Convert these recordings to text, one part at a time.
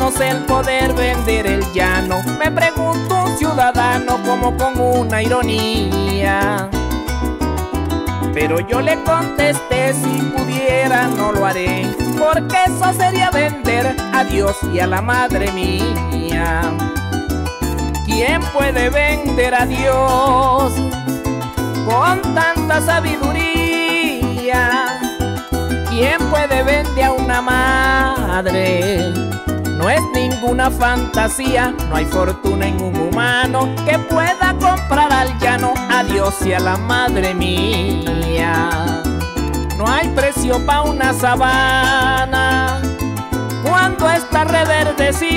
tenemos el poder vender el llano. Me pregunto un ciudadano como con una ironía. Pero yo le contesté, si pudiera no lo haré, porque eso sería vender a Dios y a la madre mía. ¿Quién puede vender a Dios con tanta sabiduría? ¿Quién puede vender a una madre? No es ninguna fantasía, no hay fortuna en un humano que pueda comprar al llano a Dios y a la madre mía. No hay precio pa' una sabana cuando está reverdecía.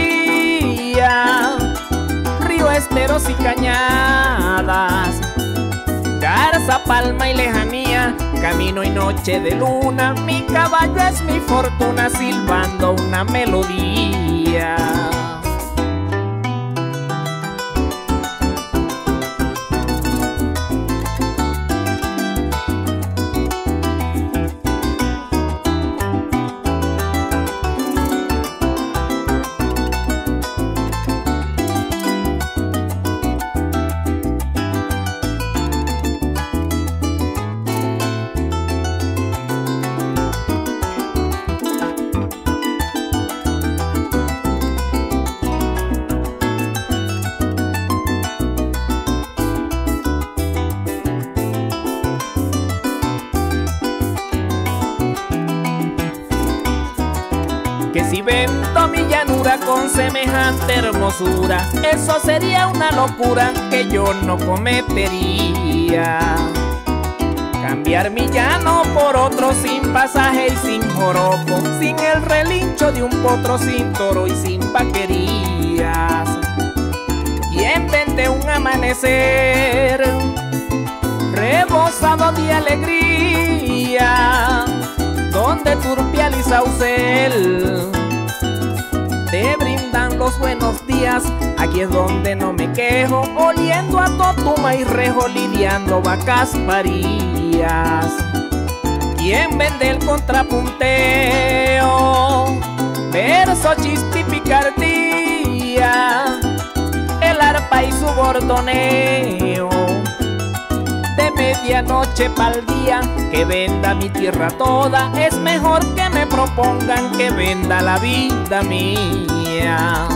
Río, esteros y cañadas, garza, palma y lejanía, camino y noche de luna, mi caballo es mi fortuna silbando una melodía. Que si vendo mi llanura con semejante hermosura, eso sería una locura que yo no cometería. Cambiar mi llano por otro sin pasaje y sin joropo, sin el relincho de un potro, sin toro y sin vaquerías. ¿Quién vende un amanecer rebosado de alegría? donde Turpial y Saucel te brindan los buenos días. Aquí es donde no me quejo, oliendo a Totuma y Rejo, lidiando vacas parías. ¿Quién vende el contrapunteo? Verso, chiste y picardía, el arpa y su bordoneo medianoche pa'l día, que venda mi tierra toda, es mejor que me propongan que venda la vida mía.